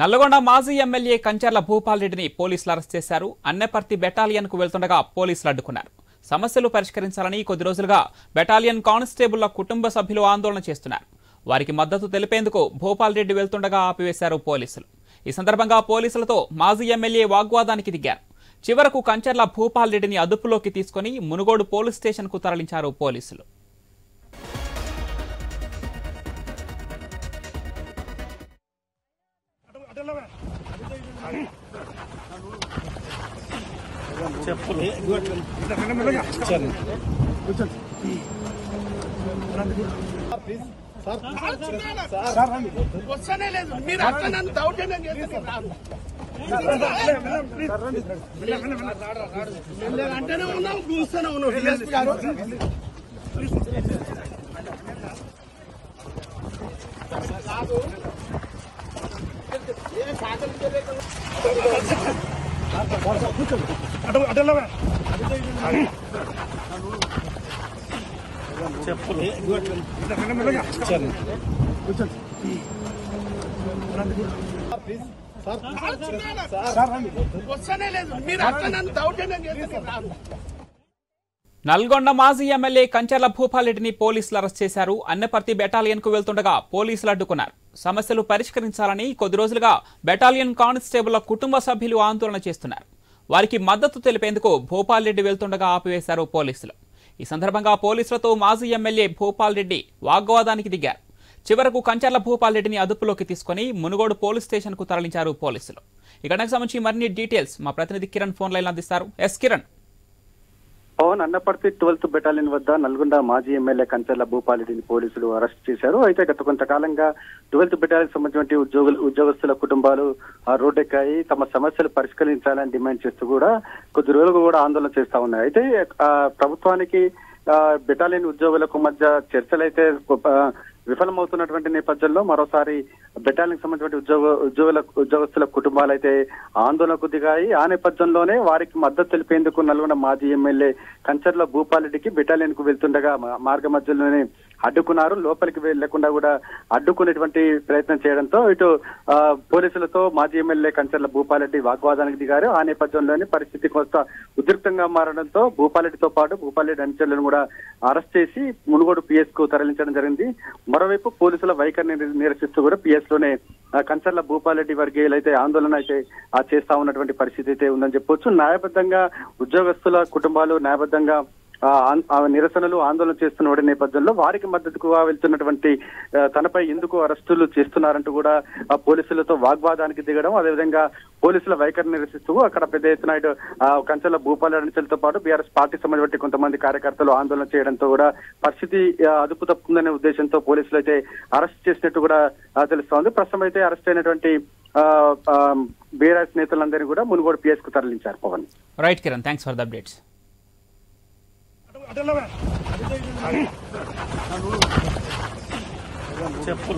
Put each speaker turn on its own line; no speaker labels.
నల్లగొండ మాజీ ఎమ్మెల్యే కంచర్ల భూపాల్ రెడ్డిని పోలీసులు అరెస్ట్ చేశారు. అన్నపర్తి బెటాలియన్కు వెళ్తుండగా పోలీసులు అడ్డుకున్నారు. సమస్యలు పరిష్కరించాలని కొద్ది రోజులుగా బెటాలియన్ కానిస్టేబుల్ల కుటుంబ సభ్యులు ఆందోళన చేస్తున్నారు. వారికి మద్దతు తెలిపేందుకు భూపాల్ రెడ్డి వెళ్తుండగా ఆపివేశారు పోలీసులు. ఈ సందర్భంగా పోలీసులతో మాజీ ఎమ్మెల్యే వాగ్వాదానికి దిగారు. చివరకు కంచర్ల భూపాల్ రెడ్డిని అదుపులోకి తీసుకుని మునుగోడు పోలీస్ స్టేషన్కు తరలించారు పోలీసులు.
వస్తనే లేదు మీరు అట్లా నన్ను దౌర్జన్యం చేస్తున్నారు అంటేనే ఉన్నాం చూస్తూనే ఉన్నాం డిఎస్పీ గారు లేదు మీరు అక్కడ నన్ను దౌర్జన్యం చేస్తున్నారు
నల్గొండ మాజీ ఎమ్మెల్యే కంచర్ల భూపాలరెడ్డిని పోలీసులు అరెస్ట్ చేశారు. అన్నపర్తి బెటాలియన్కు వెళ్తుండగా పోలీసులు అడ్డుకున్నారు. సమస్యలు పరిష్కరించాలని కొద్ది రోజులుగా బెటాలియన్ కానిస్టేబుల్ల కుటుంబ సభ్యులు ఆందోళన చేస్తున్నారు. వారికి మద్దతు తెలిపేందుకు భూపాల్ రెడ్డి వెళ్తుండగా ఆపివేశారు పోలీసులు. ఈ సందర్భంగా పోలీసులతో మాజీ ఎమ్మెల్యే భూపాల్ రెడ్డి వాగ్వాదానికి దిగారు. చివరకు కంచర్ల భూపాల్ రెడ్డిని అదుపులోకి తీసుకుని మునుగోడు పోలీస్ స్టేషన్కు తరలించారు పోలీసులు. ఈ ఘటనకు సంబంధించి మరిన్ని డీటెయిల్స్ మా ప్రతినిధి కిరణ్ ఫోన్ లైన్ అందిస్తారు. Yes Kiran.
Pavan Annaparthi twelfth battalion వద్ద నల్గొండ మాజీ ఎమ్మెల్యే కంచర్ల భూపాలరెడ్డిని పోలీసులు అరెస్ట్ చేశారు. అయితే గత కొంతకాలంగా ట్వెల్త్ బెటాలియన్ సంబంధించిన ఉద్యోగులు ఉద్యోగస్తుల కుటుంబాలు ఆ రోడ్డెక్కాయి. తమ సమస్యలు పరిష్కరించాలని డిమాండ్ చేస్తూ కూడా కొద్ది రోజులుగా కూడా ఆందోళన చేస్తా ఉన్నాయి. అయితే ప్రభుత్వానికి ఆ, బెటాలియన్ ఉద్యోగులకు మధ్య చర్చలైతే విఫలమవుతున్నటువంటి నేపథ్యంలో మరోసారి బెటాలియన్ సంబంధించిన ఉద్యోగ ఉద్యోగుల ఉద్యోగస్తుల కుటుంబాలు అయితే ఆందోళనకు దిగాయి. ఆ నేపథ్యంలోనే వారికి మద్దతు తెలిపేందుకు నల్గొండ మాజీ ఎమ్మెల్యే కంచర్ల భూపాలరెడ్డికి బెటాలియన్కు వెళ్తుండగా మార్గ మధ్యలోనే అడ్డుకున్నారు. లోపలికి వెళ్ళకుండా కూడా అడ్డుకునేటువంటి ప్రయత్నం చేయడంతో ఇటు పోలీసులతో మాజీ ఎమ్మెల్యే కంచర్ల భూపాలరెడ్డి వాగ్వాదానికి దిగారు. ఆ నేపథ్యంలోనే పరిస్థితి కొంత ఉద్రిక్తంగా మారడంతో భూపాలరెడ్డితో పాటు భూపాలరెడ్డి అనుచరులను కూడా అరెస్ట్ చేసి మునుగోడు పిఎస్కు తరలించడం జరిగింది. మరోవైపు పోలీసుల వైఖరిని నిరసిస్తూ కూడా పిఎస్లోనే కంచర్ల భూపాలరెడ్డి వర్గీయులు అయితే ఆందోళన అయితే ఆ, చేస్తా ఉన్నటువంటి పరిస్థితి అయితే ఉందని చెప్పొచ్చు. న్యాయబద్ధంగా ఉద్యోగస్తుల కుటుంబాలు న్యాయబద్ధంగా నిరసనలు ఆందోళన చేస్తున్న వాడి నేపథ్యంలో వారికి మద్దతుగా వెళ్తున్నటువంటి తనపై ఎందుకు అరెస్టులు చేస్తున్నారంటూ కూడా ఆ పోలీసులతో వాగ్వాదానికి దిగడం అదేవిధంగా పోలీసుల వైఖరిని నిరసిస్తూ అక్కడ పెద్ద ఎత్తున ఆ, కంచెల భూపాల అణిచలతో పాటు బీఆర్ఎస్ పార్టీ సంబంధించి కొంతమంది కార్యకర్తలు ఆందోళన చేయడంతో కూడా పరిస్థితి అదుపు తప్పుందనే ఉద్దేశంతో పోలీసులు అయితే అరెస్ట్ చేసినట్టు కూడా తెలుస్తోంది. ప్రస్తుతం అయితే అరెస్ట్ అయినటువంటి బీఆర్ఎస్ నేతలందరినీ కూడా మునుగోడు పిఎస్కు తరలించారు Pavan.
Right Kiran thanks for the updates.
చెప్పు.